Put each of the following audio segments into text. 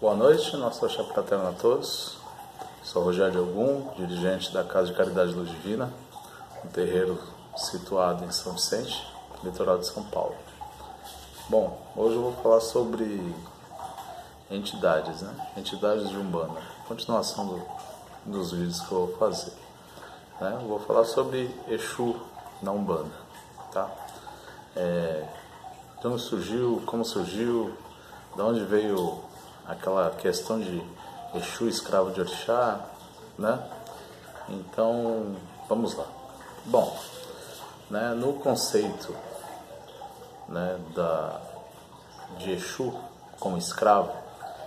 Boa noite, nosso axé fraterno a todos. Sou Rogério Algum, dirigente da Casa de Caridade Luz Divina, um terreiro situado em São Vicente, litoral de São Paulo. Bom, hoje eu vou falar sobre entidades, né? Entidades de Umbanda. Continuação do, dos vídeos que eu vou fazer. Né? Eu vou falar sobre Exu na Umbanda, tá? É, surgiu, como surgiu, de onde veio aquela questão de Exu escravo de Orixá, né? Então, vamos lá. Bom, né, no conceito né, da, de Exu como escravo,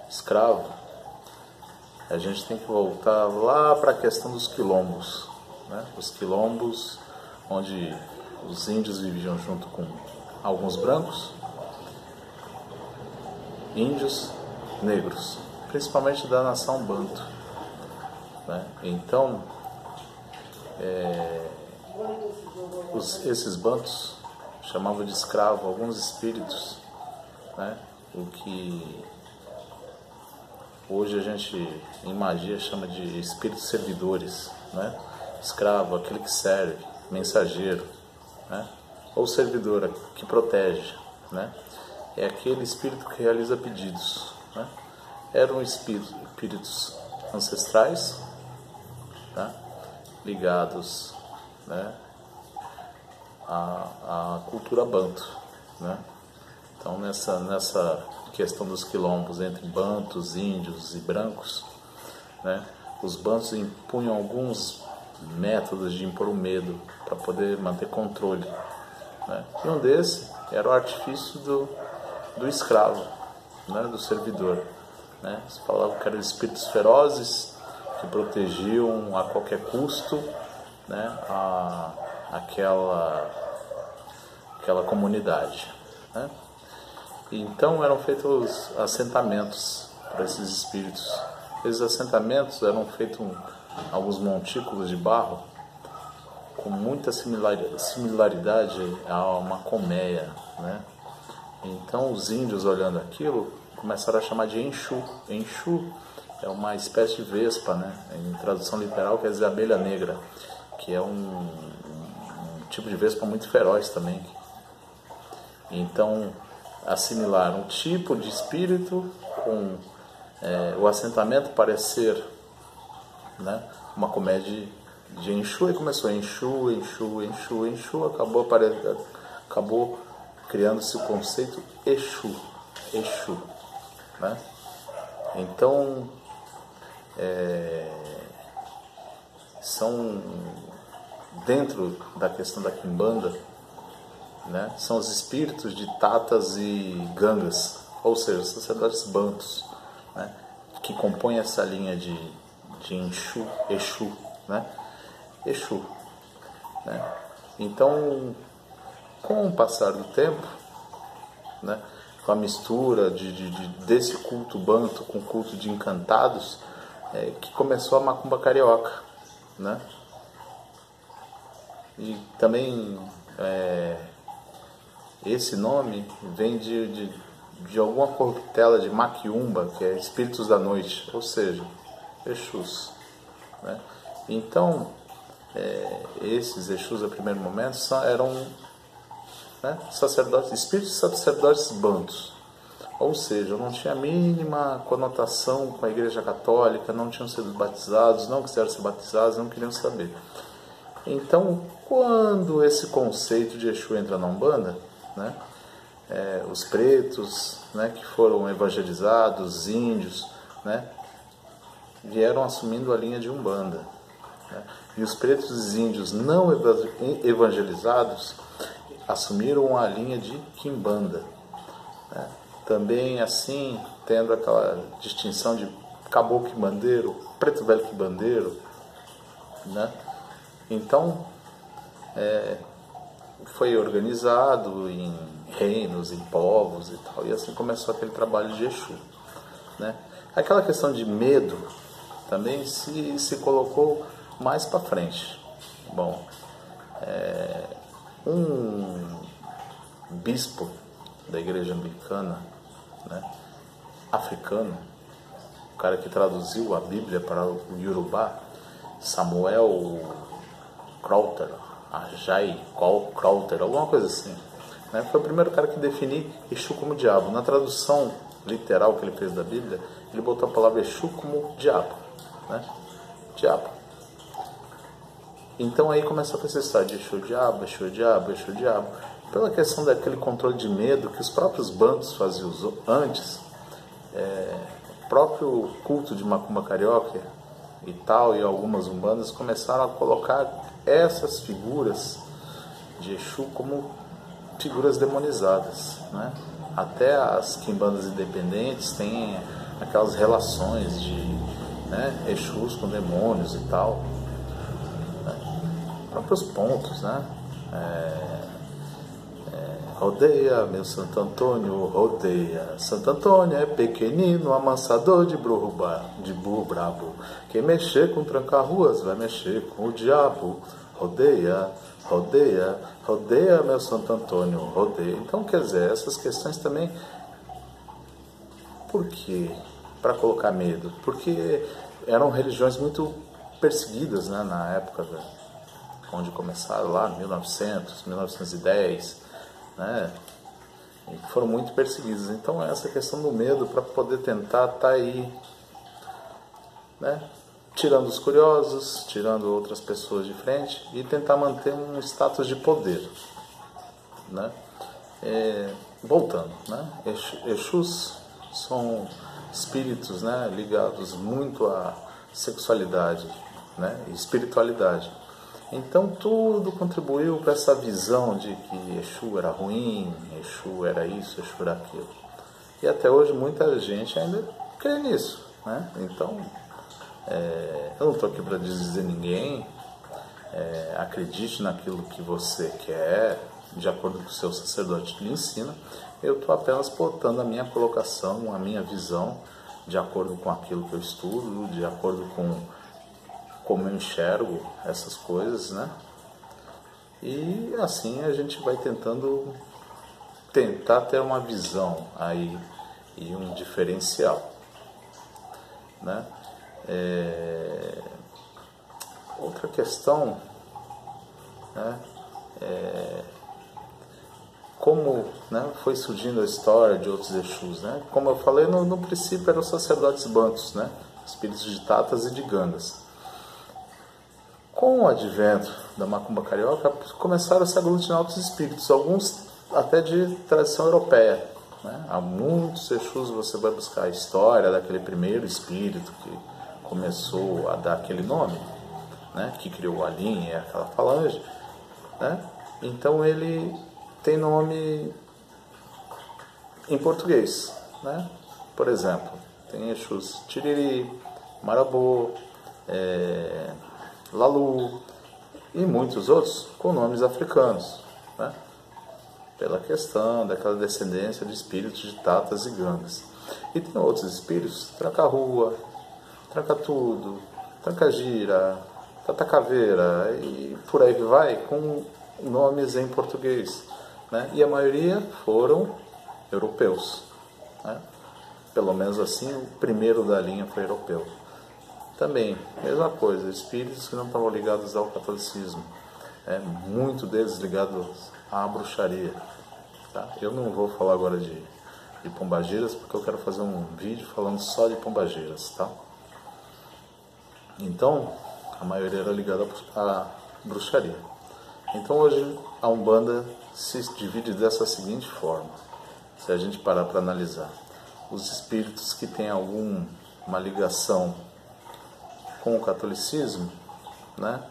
escravo, a gente tem que voltar lá para a questão dos quilombos, né? Os quilombos onde os índios viviam junto com alguns brancos, índios, negros, principalmente da nação Banto. Né? Então, é, os, esses bantos chamavam de escravo alguns espíritos, né? o que hoje a gente em magia chama de espíritos servidores, né? escravo, aquele que serve, mensageiro, né? ou servidora que protege, né? é aquele espírito que realiza pedidos. Né? Eram espíritos ancestrais tá? ligados né? à, à cultura banto. Né? Então, nessa, nessa questão dos quilombos entre bantos, índios e brancos, né? os bantos impunham alguns métodos de impor o medo para poder manter controle. Né? E um desses era o artifício do, do escravo, né? do servidor. Né? Se falava que eram espíritos ferozes que protegiam a qualquer custo né? a, aquela, aquela comunidade. Né? Então eram feitos assentamentos para esses espíritos. Esses assentamentos eram feitos alguns montículos de barro com muita similaridade a uma colmeia, né? Então os índios olhando aquilo começaram a chamar de enxu. Enxu é uma espécie de vespa, né? Em tradução literal quer dizer abelha negra, que é um, um, tipo de vespa muito feroz também. Então assimilar um tipo de espírito com é, o assentamento parecer né, uma comédia de Enxu e começou Enxu, Enxu, Enxu, Enxu, acabou, acabou criando-se o conceito Exu, Exu, né? Então, é, são dentro da questão da Kimbanda, né, são os espíritos de tatas e gangas, ou seja, sacerdotes bantos, né, que compõem essa linha de, de Exu, Exu, né, Exu. Né? Então, com o passar do tempo, né, com a mistura de, de, de desse culto banto com o culto de encantados, é, que começou a macumba carioca. Né? E também é, esse nome vem de, de, de alguma corruptela de maquiumba, que é espíritos da noite, ou seja, Exus. Né? Então, é, esses Exus, a primeiro momento, eram né, sacerdotes, espíritos sacerdotes bantos. Ou seja, não tinha a mínima conotação com a Igreja Católica, não tinham sido batizados, não quiseram ser batizados, não queriam saber. Então, quando esse conceito de Exu entra na Umbanda, né, é, os pretos né, que foram evangelizados, os índios, né, vieram assumindo a linha de Umbanda. Né? E os pretos e índios não evangelizados assumiram a linha de Kimbanda. Né? Também assim, tendo aquela distinção de caboclo bandeiro, preto velho bandeiro. Né? Então, é, foi organizado em reinos, em povos e tal, e assim começou aquele trabalho de Exu. Né? Aquela questão de medo também se, se colocou mais para frente. Bom, é, um bispo da igreja anglicana, né, africano, cara que traduziu a Bíblia para o Yorubá, Samuel Crowther, Ajay Crowther, alguma coisa assim. Né? Foi o primeiro cara que definiu Exu como diabo. Na tradução literal que ele fez da Bíblia, ele botou a palavra Exu como diabo. Né? Diabo. Então aí começa a persistir de Exu diabo, Exu diabo, Exu diabo. Pela questão daquele controle de medo que os próprios bandos faziam antes, é, o próprio culto de Macumba Carioca e tal, e algumas umbandas começaram a colocar essas figuras de Exu como figuras demonizadas. Né? Até as quimbandas independentes têm aquelas relações de né, Exus com demônios e tal. Próprios pontos, né? É, é, rodeia, meu Santo Antônio, rodeia. Santo Antônio é pequenino, amansador de burro, de burro brabo. Quem mexer com tranca-ruas vai mexer com o diabo. Rodeia, rodeia, rodeia meu Santo Antônio, rodeia. Então, quer dizer, essas questões também. Por quê? Para colocar medo? Porque eram religiões muito perseguidas né, na época onde começaram, lá 1900, 1910, né, e foram muito perseguidas. Então, essa questão do medo para poder tentar estar tá aí, né, tirando os curiosos, tirando outras pessoas de frente e tentar manter um status de poder. Né? É, voltando, né? Exus são espíritos né, ligados muito à sexualidade né, e espiritualidade. Então tudo contribuiu para essa visão de que Exu era ruim, Exu era isso, Exu era aquilo. E até hoje muita gente ainda crê nisso. Né? Então é, eu não estou aqui para dizer ninguém, é, acredite naquilo que você quer, de acordo com o seu sacerdote lhe ensina. Eu estou apenas botando a minha colocação, a minha visão, de acordo com aquilo que eu estudo, de acordo com como eu enxergo essas coisas, né? E assim a gente vai tentando tentar ter uma visão aí e um diferencial, né? É... Outra questão né, é como né, foi surgindo a história de outros Exus. Né? Como eu falei, no, no princípio eram sacerdotes bantos, né? espíritos de tatas e de gandas. Com o advento da macumba carioca, começaram a se aglutinar outros espíritos, alguns até de tradição europeia. Né? Há muitos Exus você vai buscar a história daquele primeiro espírito que começou a dar aquele nome, né, que criou a linha, aquela falange, né? Então ele tem nome em português, né? Por exemplo, tem Exus Tiriri, Marabô, é, Lalu e muitos outros com nomes africanos, né? Pela questão daquela descendência de espíritos de tatas e gangas. E tem outros espíritos, Tracarrua, tranca tudo, tranca gira, tata caveira e por aí vai, com nomes em português. Né? E a maioria foram europeus. Né? Pelo menos assim, o primeiro da linha foi europeu. Também, mesma coisa, espíritos que não estavam ligados ao catolicismo. É, muito deles ligados à bruxaria. Tá? Eu não vou falar agora de, de pombageiras, porque eu quero fazer um vídeo falando só de pombageiras. Tá? Então, a maioria era ligada à bruxaria. Então, hoje, a Umbanda se divide dessa seguinte forma, se a gente parar para analisar. Os espíritos que têm alguma ligação com o catolicismo, né,